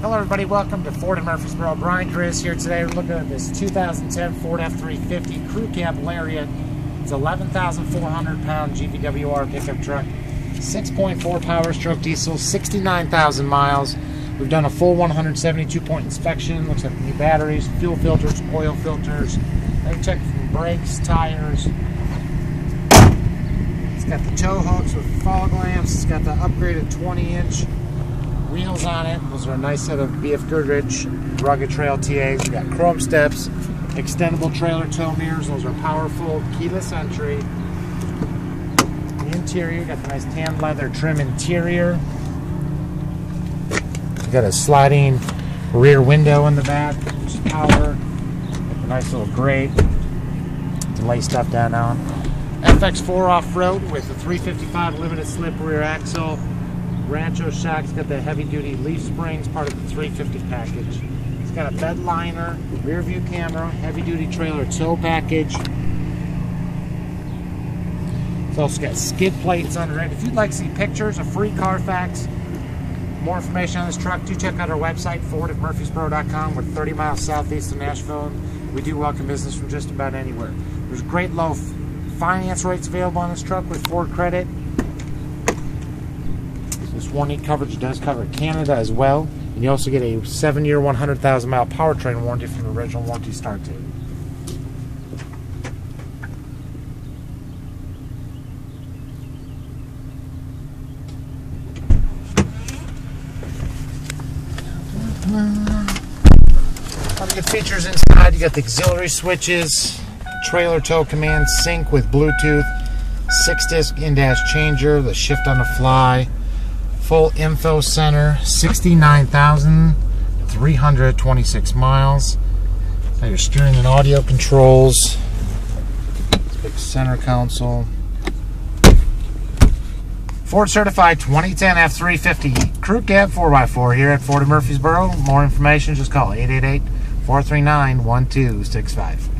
Hello everybody, welcome to Ford in Murfreesboro. Brian Chris here today. We're looking at this 2010 Ford F-350 Crew Cab Lariat. It's 11,400 pound GVWR pickup truck. 6.4 power stroke diesel, 69,000 miles. We've done a full 172 point inspection. Looks at new batteries, fuel filters, oil filters. Check from brakes, tires. It's got the tow hooks with fog lamps. It's got the upgraded 20 inch wheels on it. Those are a nice set of BF Goodrich Rugged Trail TAs. You got chrome steps, extendable trailer tow mirrors. Those are powerful, keyless entry. The interior, got the nice tan leather trim interior. Got a sliding rear window in the back, which is power. The nice little grate to lay stuff down on. FX4 off-road with a 355 limited slip rear axle. Rancho shocks got the heavy duty leaf springs, part of the 350 package. It's got a bed liner, rear view camera, heavy duty trailer tow package. It's also got skid plates under it. If you'd like to see pictures, a free Carfax, more information on this truck, do check out our website, Ford. We're 30 miles southeast of Nashville. We do welcome business from just about anywhere. There's great low finance rates available on this truck with Ford Credit. This warranty coverage does cover Canada as well. And you also get a seven year, 100,000 mile powertrain warranty from the original warranty start date. Of good features inside. You got the auxiliary switches, trailer tow command, sync with Bluetooth, six disc in-dash changer, the shift on the fly, full info center, 69,326 miles. Now your steering and audio controls, big center console. Ford certified 2010 F350 Crew Cab 4x4 here at Ford of Murfreesboro. More information, just call 888 439 1265.